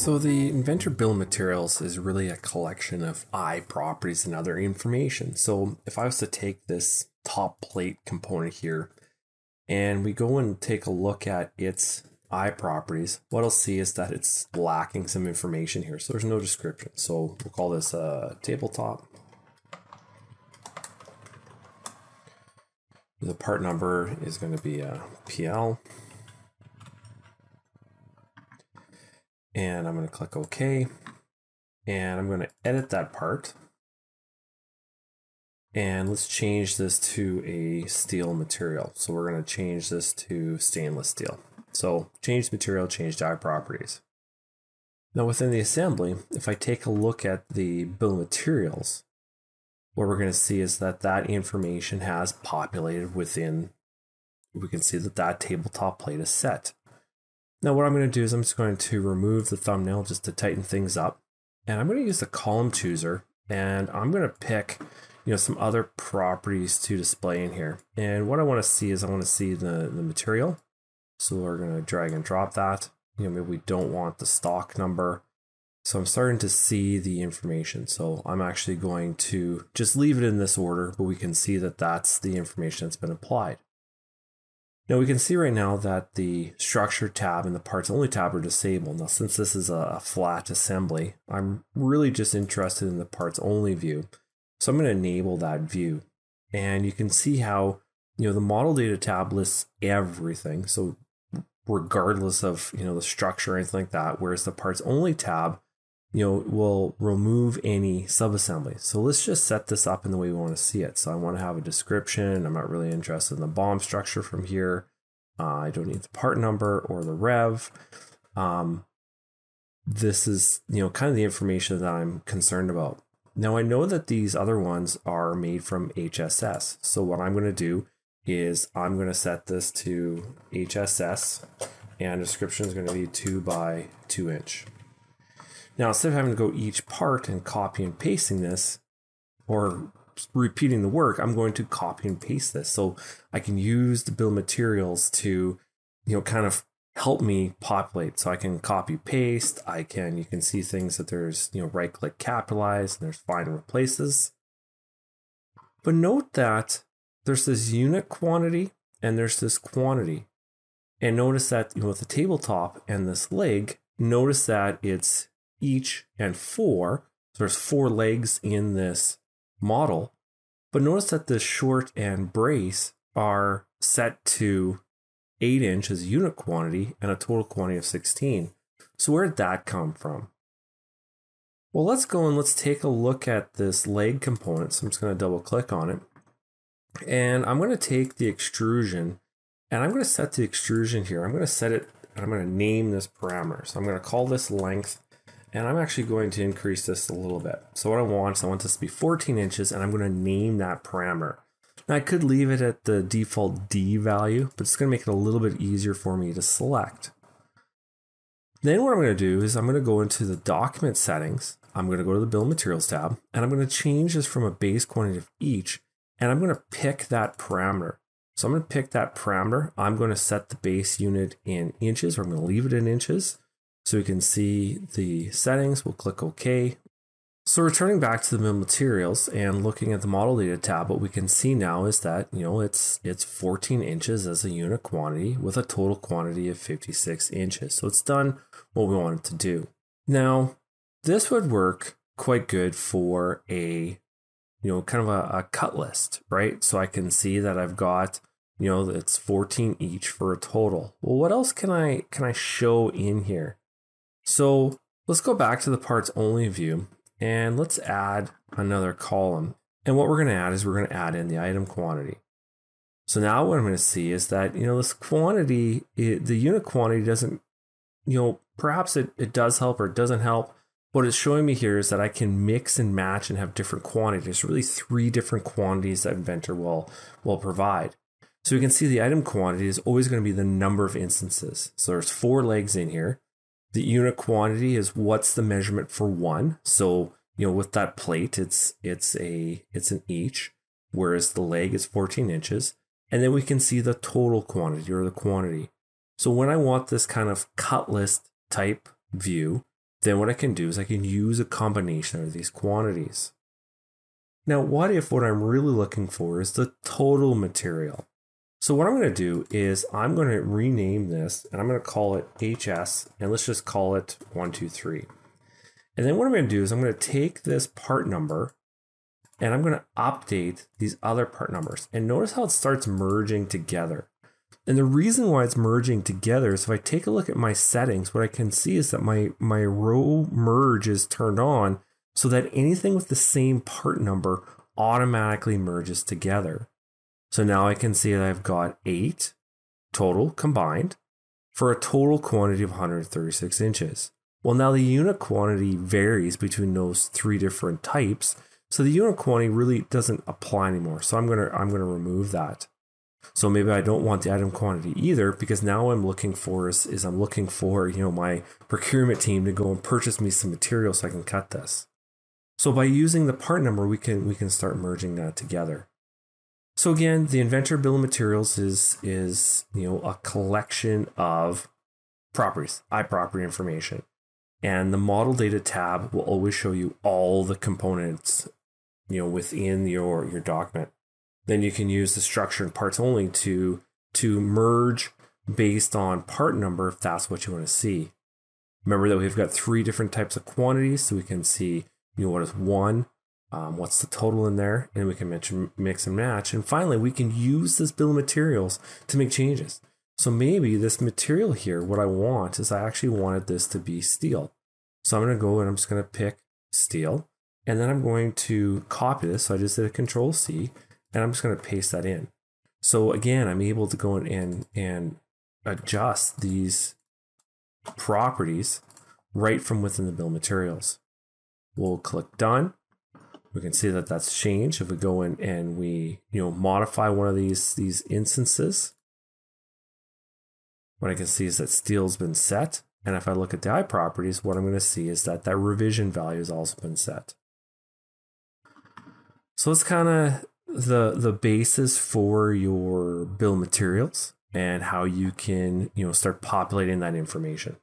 So the Inventor Bill of Materials is really a collection of iProperties and other information. So if I was to take this top plate component here and we go and take a look at its iProperties, what I'll see is that it's lacking some information here. So there's no description. So we'll call this a tabletop. The part number is going to be uh, a PL. And I'm going to click OK. And I'm going to edit that part. And let's change this to a steel material. So we're going to change this to stainless steel. So change material, change die properties. Now within the assembly, if I take a look at the bill of materials, what we're going to see is that that information has populated within, we can see that that tabletop plate is set. Now what I'm going to do is I'm just going to remove the thumbnail just to tighten things up. And I'm going to use the column chooser and I'm going to pick you know some other properties to display in here. And what I want to see is I want to see the, the material. So we're going to drag and drop that. You know, maybe we don't want the stock number. So I'm starting to see the information. So I'm actually going to just leave it in this order, but we can see that that's the information that's been applied. Now we can see right now that the structure tab and the parts only tab are disabled. Now since this is a flat assembly, I'm really just interested in the parts only view. So I'm going to enable that view. And you can see how, you know, the model data tab lists everything. So regardless of, you know, the structure or anything like that, whereas the parts only tab you know, will remove any subassembly. So let's just set this up in the way we want to see it. So I want to have a description. I'm not really interested in the BOM structure from here. Uh, I don't need the part number or the rev. Um, this is, you know, kind of the information that I'm concerned about. Now I know that these other ones are made from HSS. So what I'm going to do is I'm going to set this to HSS and description is going to be two by two inch. Now, instead of having to go each part and copy and pasting this or repeating the work, I'm going to copy and paste this. So I can use the bill materials to, you know, kind of help me populate. So I can copy paste. I can, you can see things that there's, you know, right click capitalize and there's find and replaces. But note that there's this unit quantity and there's this quantity. And notice that you know, with the tabletop and this leg, notice that it's each and four. So there's four legs in this model. But notice that the short and brace are set to 8 inch as unit quantity and a total quantity of 16. So where did that come from? Well, let's go and let's take a look at this leg component. So I'm just going to double click on it. And I'm going to take the extrusion and I'm going to set the extrusion here. I'm going to set it and I'm going to name this parameter. So I'm going to call this length and I'm actually going to increase this a little bit. So what I want is I want this to be 14 inches and I'm going to name that parameter. Now I could leave it at the default D value, but it's going to make it a little bit easier for me to select. Then what I'm going to do is I'm going to go into the document settings. I'm going to go to the bill materials tab and I'm going to change this from a base quantity of each and I'm going to pick that parameter. So I'm going to pick that parameter. I'm going to set the base unit in inches or I'm going to leave it in inches. So we can see the settings, we'll click OK. So returning back to the bill materials and looking at the model data tab, what we can see now is that, you know, it's it's 14 inches as a unit quantity with a total quantity of 56 inches. So it's done what we wanted to do. Now, this would work quite good for a, you know, kind of a, a cut list, right? So I can see that I've got, you know, it's 14 each for a total. Well, what else can I can I show in here? So let's go back to the parts only view and let's add another column. And what we're going to add is we're going to add in the item quantity. So now what I'm going to see is that, you know, this quantity, it, the unit quantity doesn't, you know, perhaps it, it does help or it doesn't help. What it's showing me here is that I can mix and match and have different quantities. There's really three different quantities that Inventor will, will provide. So we can see the item quantity is always going to be the number of instances. So there's four legs in here. The unit quantity is what's the measurement for one. So, you know, with that plate, it's it's a it's an each, whereas the leg is 14 inches. And then we can see the total quantity or the quantity. So when I want this kind of cut list type view, then what I can do is I can use a combination of these quantities. Now, what if what I'm really looking for is the total material? So what I'm going to do is I'm going to rename this and I'm going to call it HS and let's just call it 123. And then what I'm going to do is I'm going to take this part number and I'm going to update these other part numbers. And notice how it starts merging together. And the reason why it's merging together is if I take a look at my settings, what I can see is that my, my row merge is turned on so that anything with the same part number automatically merges together. So now I can see that I've got eight total combined for a total quantity of 136 inches. Well, now the unit quantity varies between those three different types. So the unit quantity really doesn't apply anymore. So I'm gonna I'm gonna remove that. So maybe I don't want the item quantity either because now I'm looking for is, is I'm looking for, you know, my procurement team to go and purchase me some material so I can cut this. So by using the part number, we can we can start merging that together. So again, the inventor bill of materials is is you know a collection of properties, iProperty information. And the model data tab will always show you all the components, you know, within your your document. Then you can use the structure and parts only to to merge based on part number if that's what you want to see. Remember that we've got three different types of quantities, so we can see you know what is one, um, what's the total in there, and we can mix, mix and match. And finally, we can use this bill of materials to make changes. So maybe this material here, what I want is I actually wanted this to be steel. So I'm going to go and I'm just going to pick steel, and then I'm going to copy this. So I just did a control C, and I'm just going to paste that in. So again, I'm able to go in and, and adjust these properties right from within the bill of materials. We'll click done. We can see that that's changed. If we go in and we, you know, modify one of these, these instances, what I can see is that steel's been set. And if I look at the iProperties, what I'm going to see is that that revision value has also been set. So it's kind of the the basis for your bill materials and how you can you know start populating that information.